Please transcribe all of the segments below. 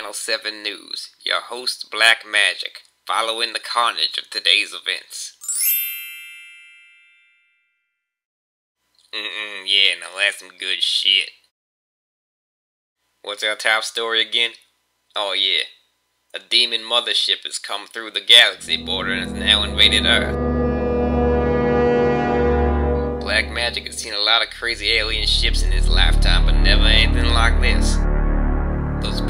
Channel 7 News. Your host, Black Magic, following the carnage of today's events. Mm-mm, yeah, now that's some good shit. What's our top story again? Oh yeah. A demon mothership has come through the galaxy border and has now invaded Earth. Black Magic has seen a lot of crazy alien ships in his lifetime, but never anything like this.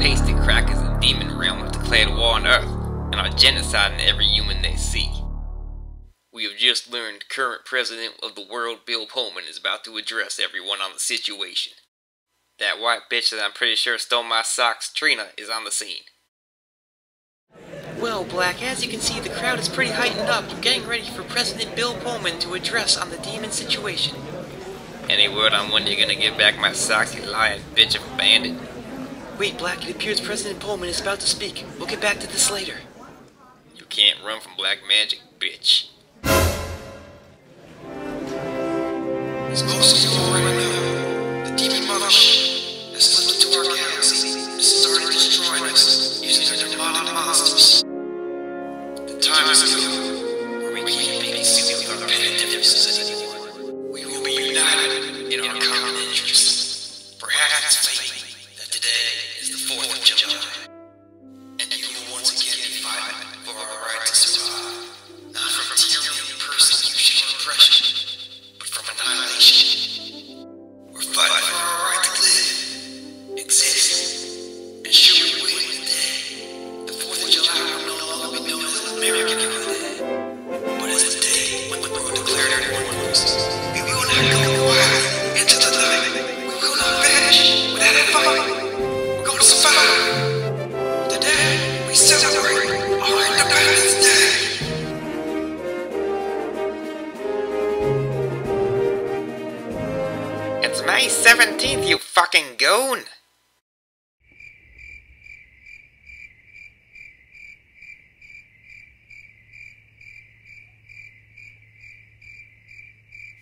Pasty crackers and Demon Realm have declared war on Earth and are genociding every human they see. We have just learned current president of the world, Bill Pullman, is about to address everyone on the situation. That white bitch that I'm pretty sure stole my socks, Trina, is on the scene. Well, Black, as you can see, the crowd is pretty heightened up, getting ready for President Bill Pullman to address on the demon situation. Any word on when you're gonna give back my socks, you lying bitch of a bandit? Wait, Black, it appears President Pullman is about to speak. We'll get back to this later. You can't run from black magic, bitch. As most of you already know, the demon mothership has slipped into our galaxy and started destroying us 17th, you fucking goon!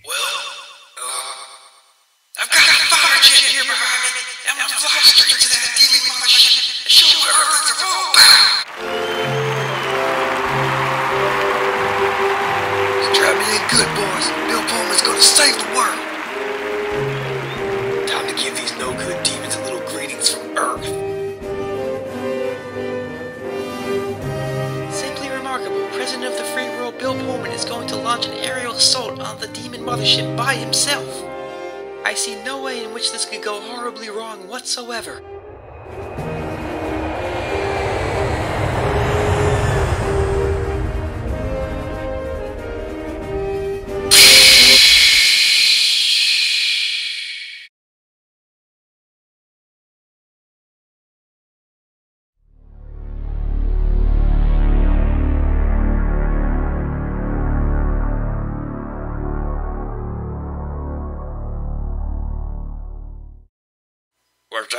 Well, uh, I've got a fire jet here behind me. I'm gonna fly straight to that demon mothership and show where Earth is President of the Free World Bill Pullman is going to launch an aerial assault on the demon mothership by himself. I see no way in which this could go horribly wrong whatsoever.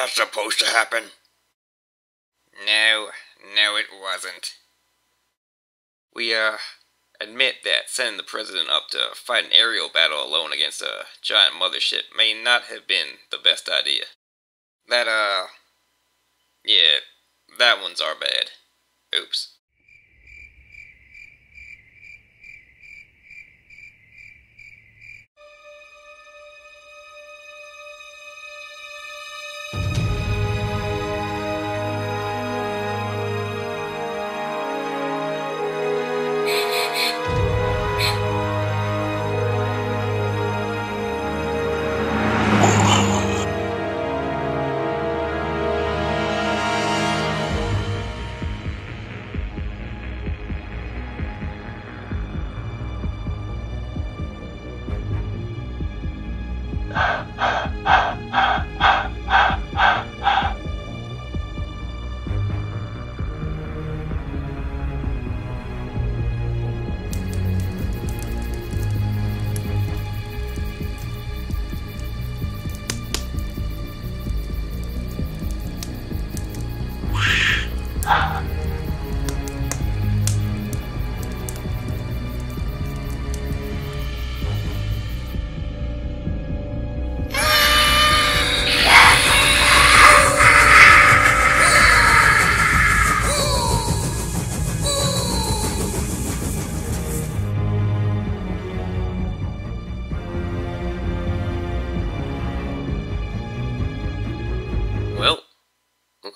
That supposed to happen? No, no, it wasn't. We, uh, admit that sending the president up to fight an aerial battle alone against a giant mothership may not have been the best idea. That, uh, yeah, that one's our bad. Oops.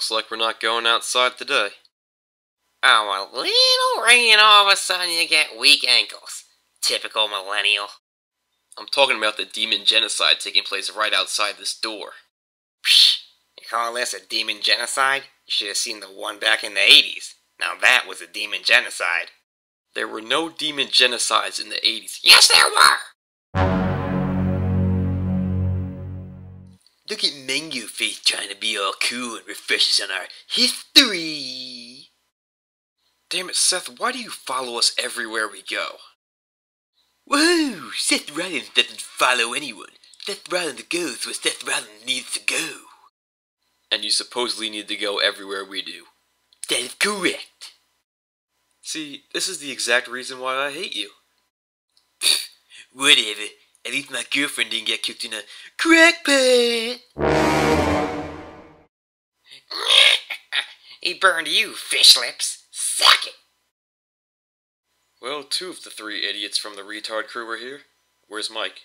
Looks like we're not going outside today. Oh, a little rain, all of a sudden you get weak ankles. Typical millennial. I'm talking about the demon genocide taking place right outside this door. Psh, you call this a demon genocide? You should have seen the one back in the 80s. Now that was a demon genocide. There were no demon genocides in the 80s. Yes, there were! Look at Mango Face trying to be all cool and refresh us on our history. Damn it, Seth, why do you follow us everywhere we go? Whoa! Seth Rollins doesn't follow anyone. Seth Rollins goes where Seth Rollins needs to go. And you supposedly need to go everywhere we do. That is correct. See, this is the exact reason why I hate you. Whatever. At least my girlfriend didn't get cooked in a crack pot. he burned you, fish lips. Suck it! Well, two of the three idiots from the retard crew are here. Where's Mike?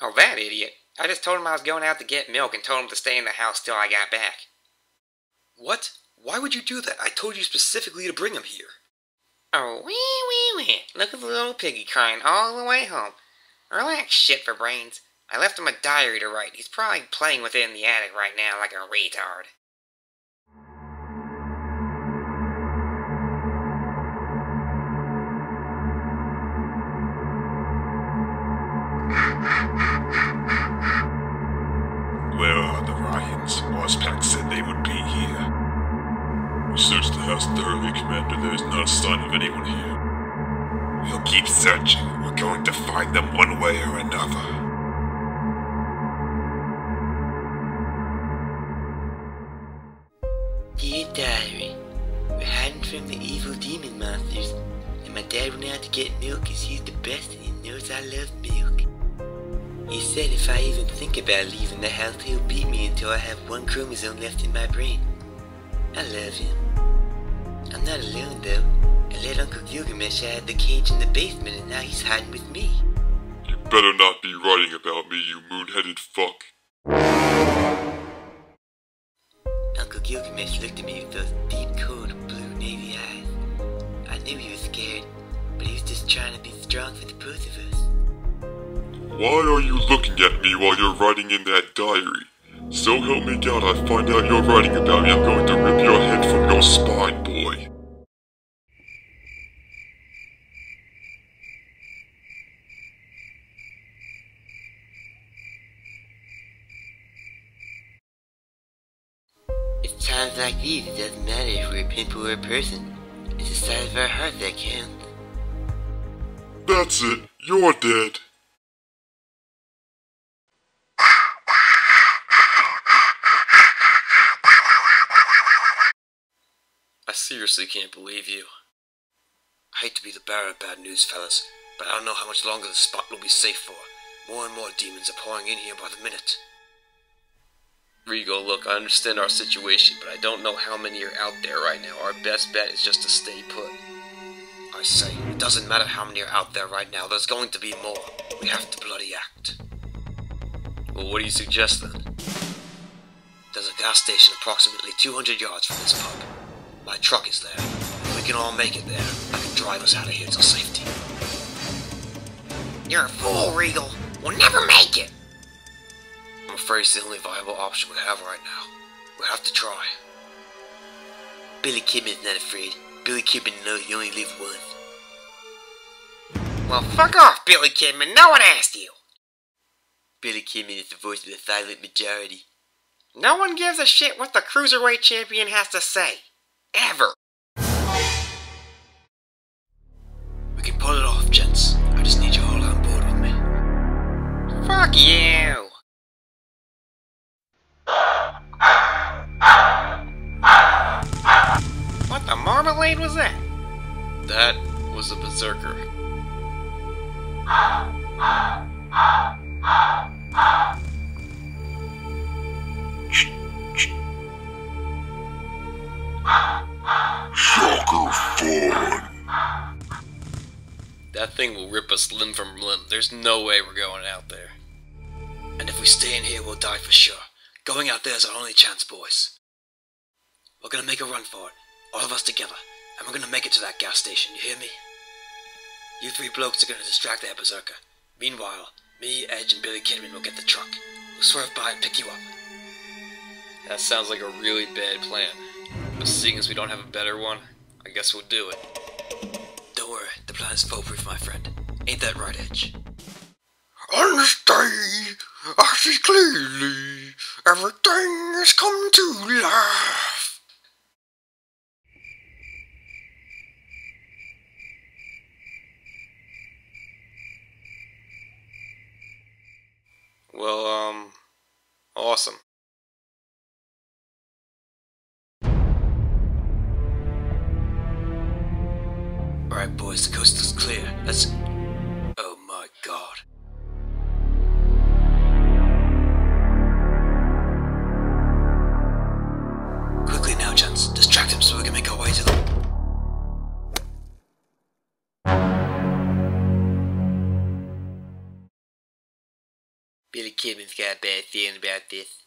Oh, that idiot. I just told him I was going out to get milk and told him to stay in the house till I got back. What? Why would you do that? I told you specifically to bring him here. Oh, wee wee wee. Look at the little piggy crying all the way home. Relax, shit for brains. I left him a diary to write. He's probably playing with it in the attic right now like a retard. Where are the Ryans? Wozpack said they would be here. We searched the house thoroughly, Commander. There is not a sign of anyone here. We'll keep searching. We're going to find them one way or another. Dear diary, we're hiding from the evil demon monsters, and my dad went out to get milk because he's the best and he knows I love milk. He said if I even think about leaving the house, he'll beat me until I have one chromosome left in my brain. I love him. I'm not alone though. I let Uncle Gilgamesh out of the cage in the basement and now he's hiding with me. You better not be writing about me, you moon-headed fuck. Uncle Gilgamesh looked at me with those deep, cold, blue navy eyes. I knew he was scared, but he was just trying to be strong for the both of us. Why are you looking at me while you're writing in that diary? So help me God, I find out you're writing about me, I'm going to rip your head from your spine, boy. It's times like these, it doesn't matter if we're a pimple or a person. It's the size of our heart that counts. That's it, you're dead. I seriously can't believe you. I hate to be the bearer of bad news, fellas, but I don't know how much longer the spot will be safe for. More and more demons are pouring in here by the minute. Regal, look, I understand our situation, but I don't know how many are out there right now. Our best bet is just to stay put. I say, it doesn't matter how many are out there right now. There's going to be more. We have to bloody act. Well, what do you suggest then? There's a gas station approximately 200 yards from this pub. My truck is there. If we can all make it there, I can drive us out of here to safety. You're a fool, Regal. We'll never make it. I'm afraid it's the only viable option we have right now. We have to try. Billy Kidman's not afraid. Billy Kidman knows you only live once. Well, fuck off, Billy Kidman. No one asked you. Billy Kidman is the voice of the silent majority. No one gives a shit what the Cruiserweight Champion has to say. Ever. We can pull it off, gents. The was that? That was a berserker. Shocker fun. That thing will rip us limb from limb. There's no way we're going out there. And if we stay in here, we'll die for sure. Going out there is our only chance, boys. We're gonna make a run for it, all of us together, and we're gonna make it to that gas station, you hear me? You three blokes are gonna distract that berserker. Meanwhile, me, Edge, and Billy Kidman will get the truck. We'll swerve by and pick you up. That sounds like a really bad plan. But seeing as we don't have a better one, I guess we'll do it. Don't worry, the plan is foolproof, my friend. Ain't that right, Edge? Understand, I see clearly, everything has come to life. Well, um, awesome. Alright, boys, the coast is clear. Let's. Kidman's got a bad feeling about this.